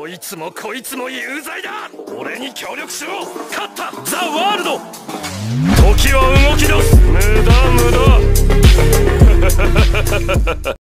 こいつもこいつも有罪だ。俺に協力しろ。勝った。ザ・ワールド。時は動き出す。無駄無駄。